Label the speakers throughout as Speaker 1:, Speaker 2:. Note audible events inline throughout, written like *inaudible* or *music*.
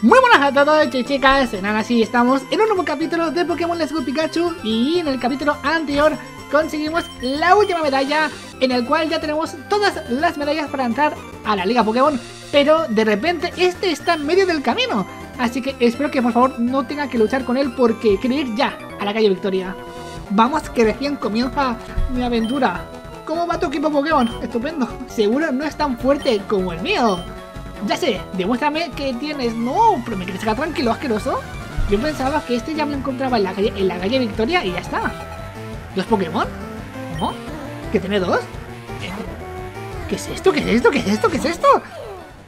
Speaker 1: Muy buenas a todos chicas, en así estamos en un nuevo capítulo de Pokémon Let's Go Pikachu. Y en el capítulo anterior conseguimos la última medalla en el cual ya tenemos todas las medallas para entrar a la Liga Pokémon. Pero de repente este está en medio del camino. Así que espero que por favor no tenga que luchar con él porque quiero ir ya a la calle Victoria. Vamos que recién comienza mi aventura. ¿Cómo va tu equipo Pokémon? Estupendo, seguro no es tan fuerte como el mío ya sé, demuéstrame que tienes... No, pero me quieres sacar tranquilo, asqueroso. Yo pensaba que este ya me encontraba en la calle, en la calle Victoria y ya está. ¿Dos Pokémon? ¿Cómo? ¿Que tiene dos? ¿Qué es esto? ¿Qué es esto? ¿Qué es esto? ¿Qué es esto?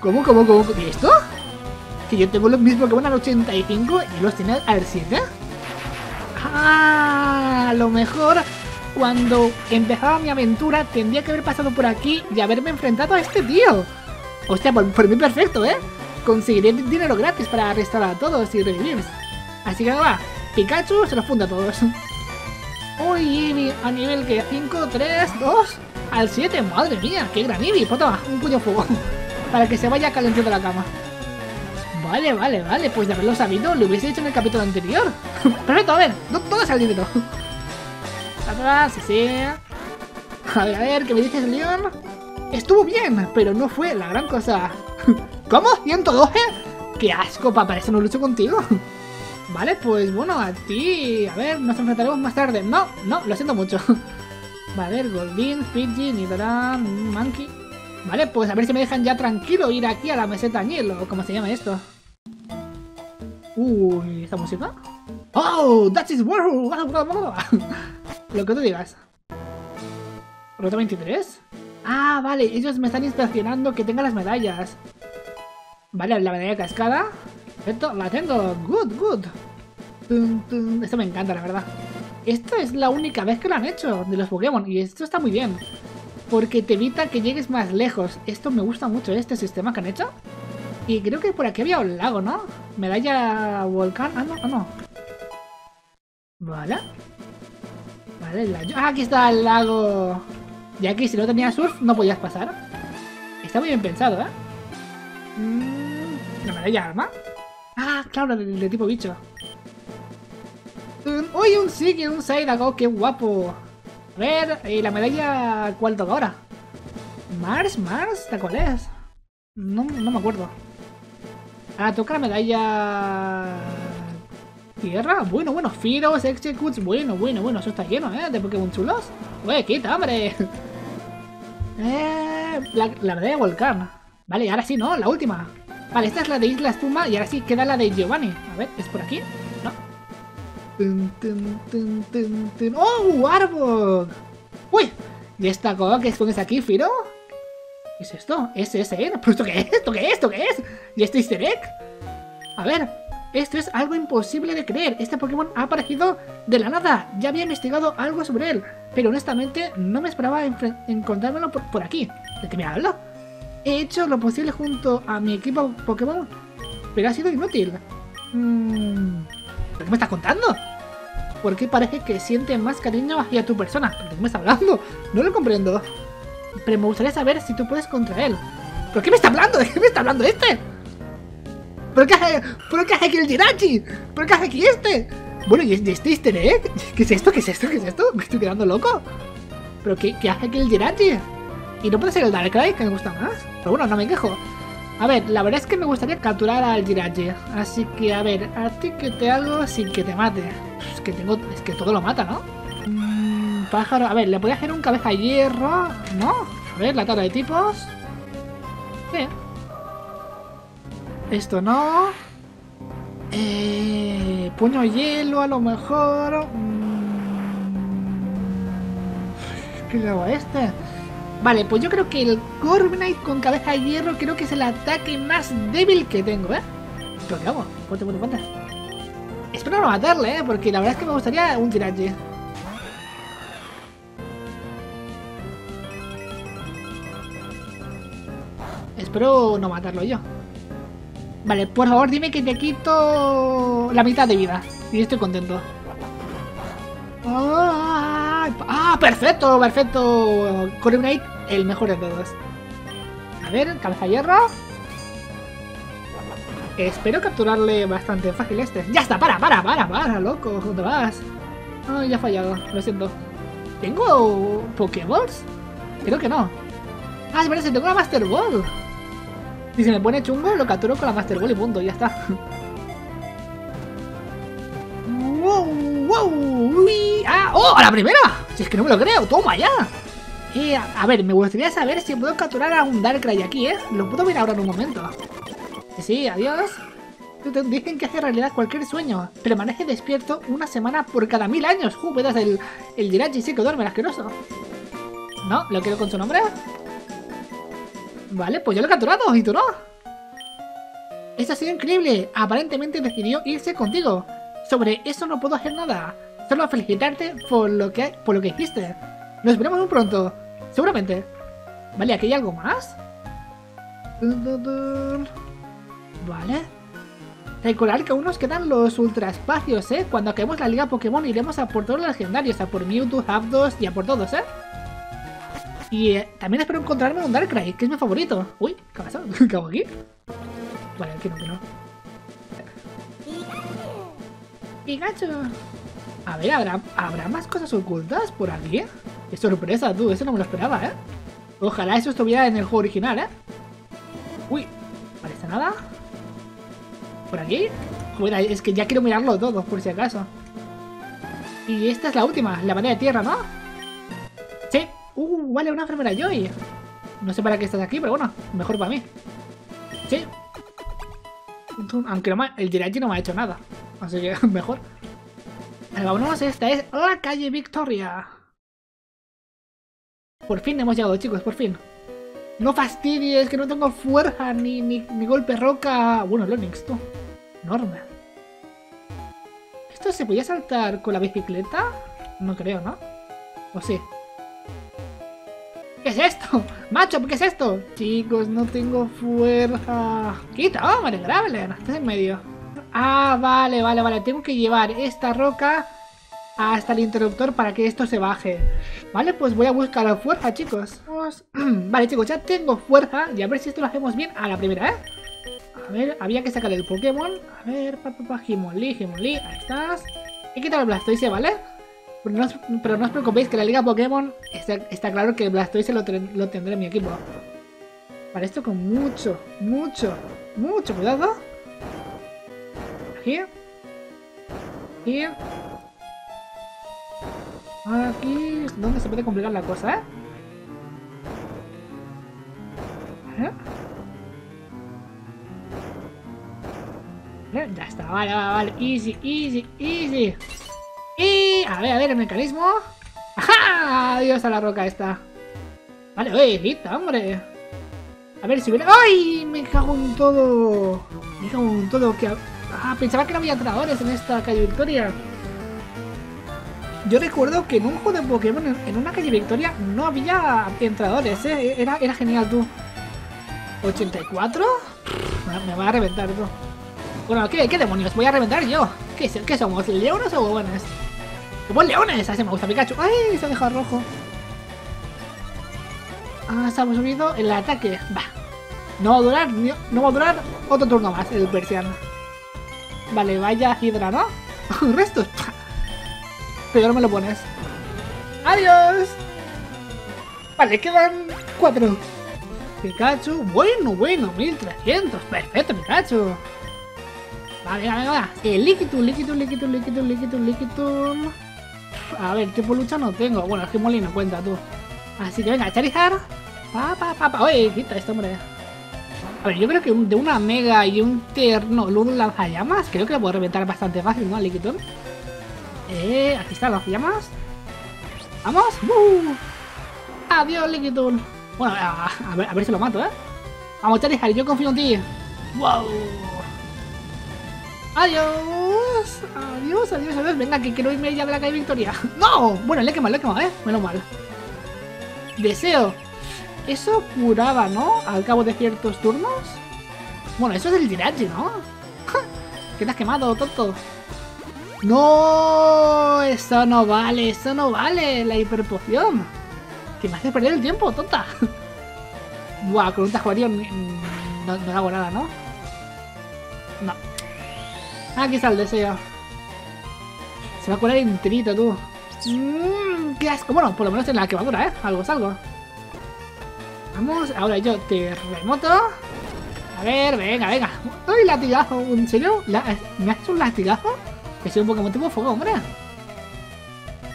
Speaker 1: ¿Cómo, cómo, cómo? ¿Y esto? ¿Que yo tengo los mismos Pokémon al 85 y los tiene al 7? Ah, a lo mejor cuando empezaba mi aventura tendría que haber pasado por aquí y haberme enfrentado a este tío. Hostia, por, por mí perfecto, ¿eh? Conseguiré dinero gratis para restaurar a todos y revivir. Así que va, Pikachu se los funda a todos. Uy, Eevee a nivel que 5, 3, 2, al 7. Madre mía, qué gran Eevee. Pues toma, un puño fuego. *laughs* para que se vaya calentando la cama. Vale, vale, vale. Pues de haberlo sabido, lo hubiese hecho en el capítulo anterior. *laughs* Perfecto, a ver, todo es al dinero. Atrás, sí, sí. A ver, a ver, ¿qué me dices, León? Estuvo bien, pero no fue la gran cosa. *laughs* ¿Cómo? ¿112? ¡Qué asco, papá! Eso no lucho contigo. *laughs* Vale, pues bueno, a ti... A ver, nos enfrentaremos más tarde. No, no, lo siento mucho. *laughs* Vale, a ver, Goldin, Fiji, Nidoran, Monkey... Vale, pues a ver si me dejan ya tranquilo ir aquí a la meseta Añil, o como se llama esto. Uy, ¿esta música? ¡Oh! ¡That is Lo que tú digas. ¿Ruta 23? Ah, vale, ellos me están inspeccionando que tenga las medallas. Vale, la medalla cascada. Perfecto, la tengo. Good, good. Esto me encanta, la verdad. Esto es la única vez que lo han hecho de los Pokémon. Y esto está muy bien. Porque te evita que llegues más lejos. Esto me gusta mucho, este sistema que han hecho. Y creo que por aquí había un lago, ¿no? Medalla volcán. Ah, no, ah, no. Vale. Vale, la... Ah, aquí está el lago. Ya que si no tenías surf no podías pasar. Está muy bien pensado, ¿eh? Mm, ¿La medalla arma? Ah, claro, de, tipo bicho. ¡Uy, un Sigi, un Saidago! ¡Qué guapo! A ver, ¿y la medalla cuál toca ahora? ¿Mars? ¿Mars? ¿De cuál es? No, no me acuerdo. Ah, toca la medalla... ¿Tierra? Bueno, bueno, Firos, Executes, bueno, bueno, bueno, eso está lleno, ¿eh? De Pokémon chulos. ¡Uy, quita, hombre! Eh, la, la de volcán. Vale, ahora sí, ¿no? La última. Vale, esta es la de Isla Espuma y ahora sí queda la de Giovanni. A ver, ¿es por aquí? No. ¡Oh, Arbok! ¡Uy! ¿Y esta cosa que pones aquí, Firo? ¿Qué es esto? ¿Es ese? ¿eh? ¿Pero esto qué es? ¿Esto qué es? ¿Esto qué es? ¿Y este easter? A ver, esto es algo imposible de creer. Este Pokémon ha aparecido de la nada. Ya había investigado algo sobre él. Pero honestamente no me esperaba encontrármelo por, aquí. ¿De qué me habla? He hecho lo posible junto a mi equipo Pokémon. Pero ha sido inútil. Mm, ¿Pero qué me estás contando? ¿Por qué parece que siente más cariño hacia tu persona? ¿De qué me está hablando? No lo comprendo. Pero me gustaría saber si tú puedes contra él. ¿Pero qué me está hablando? ¿De qué me está hablando este? ¿Pero qué hace, ¿pero qué hace aquí el Jirachi? ¿Pero qué hace aquí este? Bueno, ¿y este easter egg? *laughs* ¿Qué es esto? ¿Qué es esto? ¿Qué es esto? Me estoy quedando loco. ¿Pero qué, qué hace aquí el Jirachi? Y no puede ser el Darkrai, que me gusta más. Pero bueno, no me quejo. A ver, la verdad es que me gustaría capturar al Jirachi. Así que, a ver, ¿a ti qué te hago sin que te mate? Es que tengo... Es que todo lo mata, ¿no? Mm, pájaro... A ver, le voy a hacer un cabeza hierro, ¿no? A ver, la tabla de tipos. Sí. Esto no. Eh, puño hielo a lo mejor. Mm, ¿Qué le hago a este? Vale, pues yo creo que el Corviknight con cabeza de hierro creo que es el ataque más débil que tengo, ¿eh? ¿Pero qué hago? Ponte, ponte, ponte. Espero no matarle, ¿eh? Porque la verdad es que me gustaría un tiraje. Espero no matarlo yo. Vale, por favor dime que te quito la mitad de vida. Y estoy contento. ¡Ah! perfecto! ¡Perfecto! Corviknight, el mejor de todos. A ver, cabeza hierro. espero capturarle bastante fácil este. ¡Ya está! ¡Para, para, para, para, loco! ¿Dónde vas? Ay, ya he fallado, lo siento. ¿Tengo Pokéballs? Creo que no. Ah, es si tengo una Master Ball. Si se me pone chungo, lo capturo con la Master Ball y punto, ya está. ¡Wow! ¡Wow! Uy, ¡Ah! ¡Oh! ¡A la primera! Si es que no me lo creo, toma ya. Eh, a ver, me gustaría saber si puedo capturar a un Darkrai aquí, ¿eh? Lo puedo ver ahora en un momento. Sí, adiós. Dicen que hace realidad cualquier sueño. Permanece despierto una semana por cada mil años. ¡Uh! el, el Jirachi sí que duerme, el asqueroso. No, lo quiero con su nombre. Vale, pues yo lo he capturado y tú no. Esto ha sido increíble. Aparentemente decidió irse contigo. Sobre eso no puedo hacer nada. Solo felicitarte por lo que, por lo que hiciste. Nos veremos muy pronto. Seguramente. Vale, ¿aquí hay algo más? Vale. Recordar que aún nos quedan los ultraespacios, ¿eh? Cuando acabemos la liga Pokémon iremos a por todos los legendarios, a por Mewtwo, Zapdos y a por todos, ¿eh? Y eh, también espero encontrarme un Darkrai, que es mi favorito. Uy, ¿qué ha pasado? *laughs* ¿Qué hago aquí? Vale, aquí no, que no. Pikachu. A ver, ¿habrá, ¿habrá más cosas ocultas por aquí? Qué sorpresa, tú, eso no me lo esperaba, ¿eh? Ojalá eso estuviera en el juego original, ¿eh? Uy, ¿parece nada? ¿Por aquí? Joder, es que ya quiero mirarlo todo, por si acaso. Y esta es la última, la bandera de tierra, ¿no? Uh, vale, una enfermera Joy. No sé para qué estás aquí, pero bueno, mejor para mí. Sí. Aunque no el Jirachi no me ha hecho nada. Así que *laughs* mejor. Vale, vámonos, esta es la calle Victoria. Por fin hemos llegado, chicos, por fin. No fastidies, que no tengo fuerza ni, ni, ni golpe roca. Bueno, Lonix, tú. Enorme. ¿Esto se podía saltar con la bicicleta? No creo, ¿no? ¿O sí? ¿Qué es esto? ¡Macho! ¿qué es esto? Chicos, no tengo fuerza. ¡Quita! ¡Hombre, Graveler! Estás en medio. Ah, vale, vale, vale. Tengo que llevar esta roca hasta el interruptor para que esto se baje. Vale, pues voy a buscar la fuerza, chicos. *clears throat* vale, chicos, ya tengo fuerza. Y a ver si esto lo hacemos bien a la primera, ¿eh? A ver, había que sacar el Pokémon. A ver, papá, pa, Himoli, ahí estás. He quitado el Blastoise, ¿vale? Pero no, os, preocupéis que la liga Pokémon está, claro que Blastoise lo, tendré en mi equipo. Para esto con mucho, mucho, mucho cuidado. Aquí. Aquí. Aquí es se puede complicar la cosa, ¿eh? ¿Eh? Ya está, vale, vale, vale. Easy, easy, easy. Y a ver, a ver, el mecanismo. ¡Ajá! Adiós a la roca esta. Vale, oye, quita, hombre. A ver si hubiera... ¡Ay! Me cago en todo. Me cago en todo. Que... Ah, pensaba que no había entrenadores en esta calle Victoria. Yo recuerdo que en un juego de Pokémon, en una calle Victoria, no había entrenadores, ¿eh? Era, era genial, tú. ¿84? Me va a reventar, tú. Bueno, ¿qué, ¿qué, demonios? Voy a reventar yo. ¿Qué, qué somos? ¿Leones o huevones? ¡Somos leones! Así me gusta Pikachu. ¡Ay! Se ha dejado rojo. Ah, estamos subiendo el ataque. Va. No va a durar, no va a durar otro turno más el persiano. Vale, vaya Hidra, ¿no? *laughs* Restos. Pero me lo pones. ¡Adiós! Vale, quedan cuatro. Pikachu, bueno, bueno, 1300. Perfecto, Pikachu. Vale, vale, vale. El líquido, líquido, líquido, líquido, líquido, líquido. A ver, tipo lucha no tengo. Bueno, es que Molina cuenta tú. Así que venga, Charizard. Pa, pa, pa, pa. Oye, quita esto, hombre. A ver, yo creo que de una Mega y un Terno Luz lanzallamas, creo que lo puedo reventar bastante fácil, ¿no? Liquidum. Eh, aquí está, las llamas. ¡Vamos! ¡Uh! ¡Adiós, Liquidum! Bueno, a, ver, a ver si lo mato, ¿eh? Vamos, Charizard, yo confío en ti. ¡Wow! Adiós, adiós, adiós, adiós. Venga, que quiero irme ya de la calle Victoria. *laughs* ¡No! Bueno, le he quemado, le he quemado, ¿eh? Menos mal. Deseo. Eso curaba, ¿no? Al cabo de ciertos turnos. Bueno, eso es el Jirachi, ¿no? *laughs* ¿Qué te has quemado, tonto? ¡No! Eso no vale, eso no vale. La hiperpoción. Que me hace perder el tiempo, tonta. *laughs* Buah, con un tajuario no, no hago nada, ¿no? No. Aquí está el deseo. Se va a curar enterito, tú. Mmm, qué asco. Bueno, por lo menos en la quemadura, ¿eh? Algo es algo. Vamos, ahora yo terremoto. A ver, venga, venga. ¡Ay, latigazo! ¿En serio? ¿Me has hecho un latigazo? Que soy un Pokémon tipo fuego, hombre.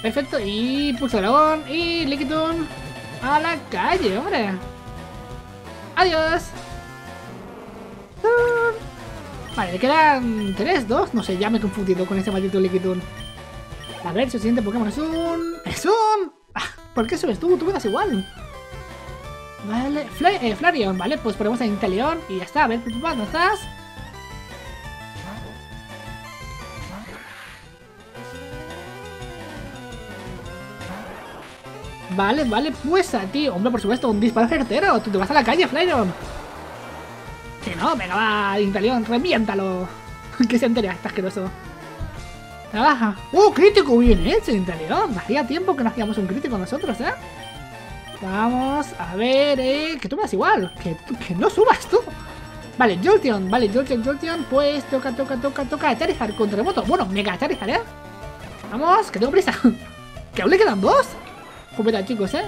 Speaker 1: Perfecto, y pulso dragón, y Liquidun a la calle, hombre. Adiós. Vale, le quedan 3, 2, no sé, ya me he confundido con este maldito Liquidun. A ver, el siguiente Pokémon es un... ¡Es un! Ah, ¿Por qué subes tú? Tú me das igual. Vale, eh, Flareon, vale, pues ponemos a Inteleon y ya está, a ver, ¿dónde estás? Vale, vale, pues a ti, hombre, por supuesto, un disparo certero, tú te vas a la calle, Flareon. Que no, venga, va, Inteleon, reviéntalo. *laughs* que se entere, está asqueroso. Trabaja. ¡Oh, crítico! Bien hecho, Inteleon. Hacía tiempo que no hacíamos un crítico nosotros, ¿eh? Vamos a ver, eh, que tú me das igual, que, que no subas tú. Vale, Jolteon, vale, Jolteon, Jolteon, pues toca, toca, toca, toca Charizard con terremoto. Bueno, mega Charizard, ¿eh? Vamos, que tengo prisa. *laughs* que aún le quedan dos. Jupeta, chicos, ¿eh?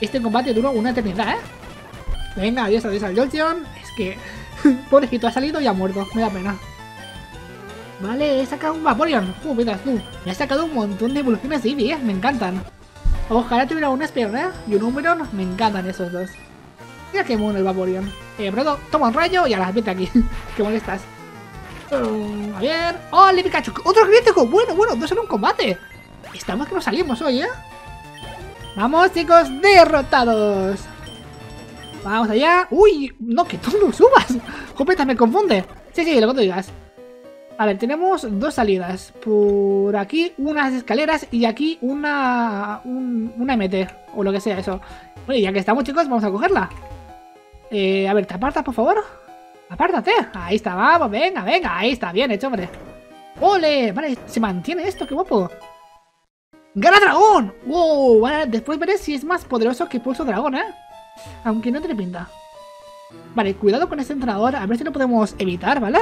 Speaker 1: Este combate duró una eternidad, ¿eh? Venga, adiós, adiós al Jolteon. Es que, *laughs* pobrecito, ha salido y ha muerto, me da pena. Vale, he sacado un Vaporeon. Tú. Me ha sacado un montón de evoluciones de Eevee. Me encantan. Ojalá tuviera un Espeon, ¿eh? Y un Umbreon, me encantan esos dos. Mira qué mono el Vaporeon. Eh, pronto, toma un rayo y ahora vete aquí. *laughs* que molestas. Uh, a ver. ¡Oh, le Pikachu! ¡Otro crítico! Bueno, bueno, dos en un combate. Estamos que nos salimos hoy, ¿eh? Vamos, chicos, derrotados. Vamos allá. ¡Uy! No, que tú subas. Jopeta, me confunde. Sí, sí, lo que tú digas. A ver, tenemos dos salidas. Por aquí unas escaleras y aquí una, una MT. O lo que sea eso. Oye, ya que estamos chicos, vamos a cogerla. Eh, a ver, ¿te apartas por favor? Apártate. Ahí está, vamos, venga, venga. Ahí está, bien hecho, hombre. ¡Ole! Vale, se mantiene esto, qué guapo. ¡Gana dragón! ¡Wow! Vale, después veré si es más poderoso que Pulso Dragón, ¿eh? Aunque no tiene pinta. Vale, cuidado con este entrenador, a ver si lo podemos evitar, ¿vale?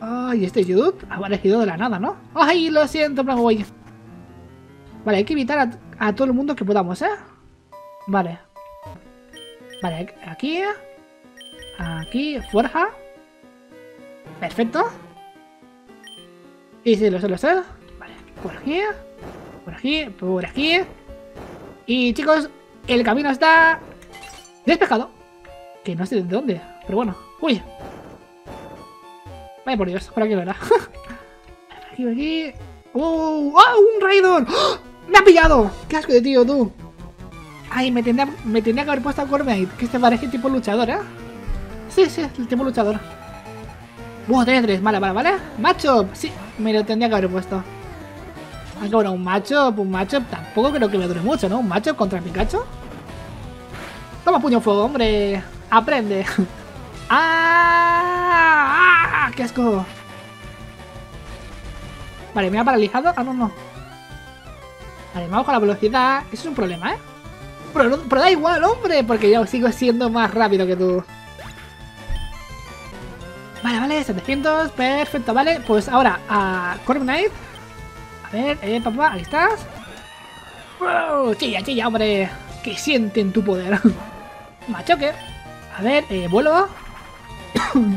Speaker 1: Ay, este YouTube ha aparecido de la nada, ¿no? Ay, lo siento, voy. Vale, hay que evitar a, todo el mundo que podamos, ¿eh? Vale. Vale, aquí. Aquí, fuerza. Perfecto. Y sí, lo sé, lo sé. Vale, por aquí. Por aquí, por aquí. Y chicos, el camino está despejado. Que no sé de dónde, pero bueno. Uy, Vaya por Dios, por aquí no era. *laughs* aquí, aquí. ¡Oh! ¡Oh! ¡Un Raidon! ¡Oh! ¡Me ha pillado! ¡Qué asco de tío, tú! Ay, me tendría, que haber puesto a Cormate, que este parece tipo luchador, ¿eh? Sí, sí, el tipo luchador. Tiene tres, vale, vale, vale. Macho, sí, me lo tendría que haber puesto. Aunque bueno, un macho, un macho tampoco creo que me dure mucho, ¿no? Un macho contra Pikachu. Toma puño fuego, hombre. Aprende. *laughs* ¡Ah! ¡Ah! ¡Qué asco! Vale, me ha paralizado. Ah, no, no. Vale, vamos con la velocidad. Eso es un problema, ¿eh? Pero, pero da igual, hombre, porque yo sigo siendo más rápido que tú. Vale, vale, 700, perfecto, vale. Pues ahora, a Corviknight. A ver, eh, papá, ahí estás. ¡Wow! Chilla, chilla, hombre. Que sienten tu poder. *laughs* Machoque. A ver, eh, vuelo. *coughs*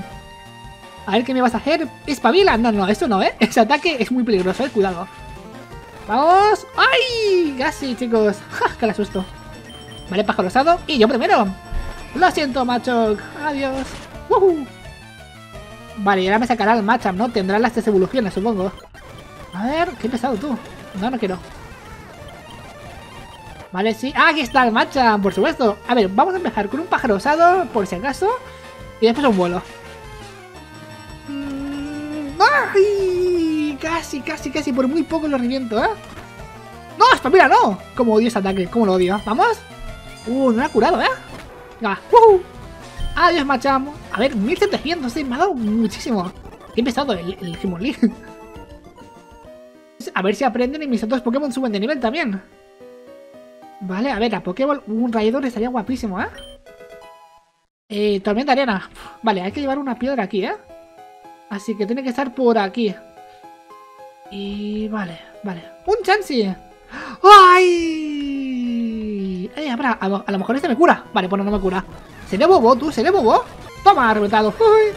Speaker 1: a ver qué me vas a hacer. ¿Espabila? No, no, esto no, ¿eh? *laughs* Ese ataque es muy peligroso, ¿eh? Cuidado. ¡Vamos! ¡Ay! Casi, chicos. *laughs* ¡Ja! ¡Qué asusto! Vale, pájaro rosado. Y yo primero. Lo siento, macho. Adiós. Vale, y ahora me sacará el Macham, ¿no? Tendrá las tres evoluciones, supongo. A ver, qué pesado tú. No, no quiero. Vale, sí. ¡Ah, aquí está el Macham! Por supuesto. A ver, vamos a empezar con un pájaro osado, por si acaso. Y después un vuelo. Mm, ¡Ay! Casi, casi, casi. Por muy poco lo reviento, ¿eh? ¡No! ¡Espabila, no! Como odio ese ataque. Como lo odio. ¿Vamos? Uh, no ha curado, ¿eh? Venga. ¡Uh! Adiós, machamo. A ver, 1700. ¿sí? Me ha dado muchísimo. Qué pesado el, el. *laughs* A ver si aprenden y mis otros Pokémon suben de nivel también. Vale, a ver, a Pokéball un Raidor estaría guapísimo, ¿eh? Eh, tormenta arena. Vale, hay que llevar una piedra aquí, ¿eh? Así que tiene que estar por aquí. Y vale, vale. ¡Un Chansey! ¡Ay! Eh, habrá, a, lo, a lo mejor este me cura. Vale, pues no, no me cura. ¿Seré bobo tú? ¿Seré bobo? Toma, reventado. ¡Uy!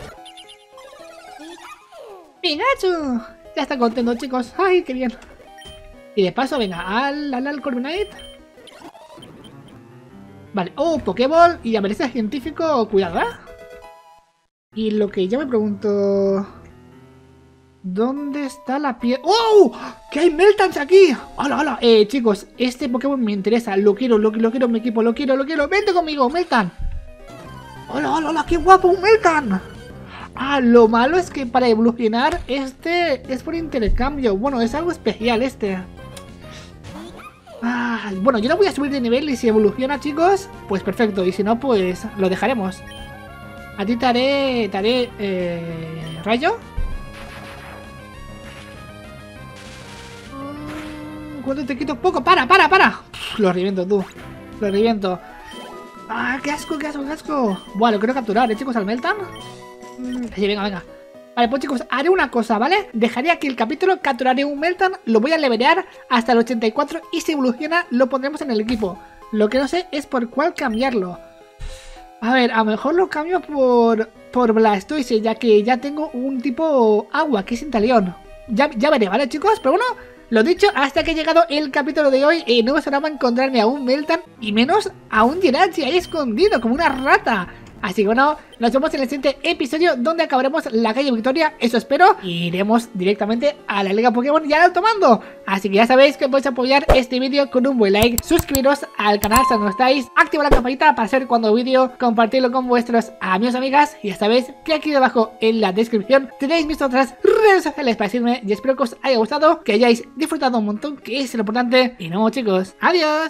Speaker 1: ¡Pikachu! Ya está contento, chicos. ¡Ay, qué bien! Y de paso, venga, al, al, al Corviknight. Vale, oh, Pokéball y aparece científico, cuidado, ¿eh? Y lo que yo me pregunto... ¿Dónde está la piel? ¡Oh! ¡Que hay Meltans aquí! ¡Hola, hola! Eh, chicos, este Pokémon me interesa. Lo quiero, lo, lo quiero, mi equipo, lo quiero, lo quiero. ¡Vente conmigo, Meltan! ¡Hola, hola, hola! ¡Qué guapo, un Meltan! Ah, lo malo es que para evolucionar este es por intercambio. Bueno, es algo especial este. Ah, bueno, yo lo voy a subir de nivel y si evoluciona, chicos, pues perfecto. Y si no, pues lo dejaremos. A ti te haré... Te. Eh, ¿Rayo? cuando te quito poco. ¡Para, para, para! lo reviento, tú. Lo reviento. ¡Ah, qué asco, qué asco, qué asco! Bueno, lo quiero capturar, ¿eh, chicos? Al Meltan. Venga, venga. Vale, pues chicos, haré una cosa, ¿vale? Dejaré aquí el capítulo, capturaré un Meltan, lo voy a levelear hasta el 84 y si evoluciona lo pondremos en el equipo. Lo que no sé es por cuál cambiarlo. A ver, a lo mejor lo cambio por, por Blastoise, ya que ya tengo un tipo agua, que es Inteleon. Ya, ya veré, ¿vale, chicos? Pero bueno, lo dicho, hasta que ha llegado el capítulo de hoy, y no me esperaba encontrarme a un Meltan y menos a un Jirachi ahí escondido, como una rata. Así que bueno, nos vemos en el siguiente episodio donde acabaremos la calle Victoria, eso espero, y iremos directamente a la Liga Pokémon ya al alto mando. Así que ya sabéis que podéis apoyar este vídeo con un buen like, suscribiros al canal si no estáis, activar la campanita para saber cuando vídeo, compartirlo con vuestros amigos amigas, y ya sabéis que aquí debajo en la descripción tenéis mis otras redes sociales para decirme y espero que os haya gustado, que hayáis disfrutado un montón, que es lo importante, y no chicos, adiós.